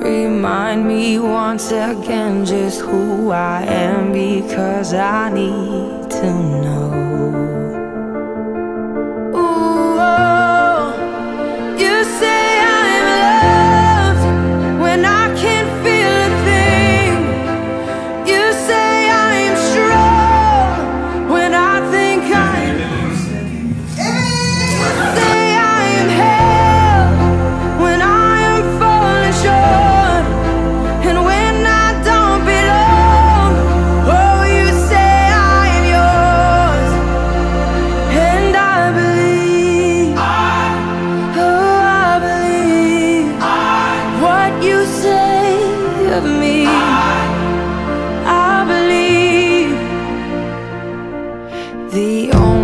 Remind me once again just who I am because I need to know. the only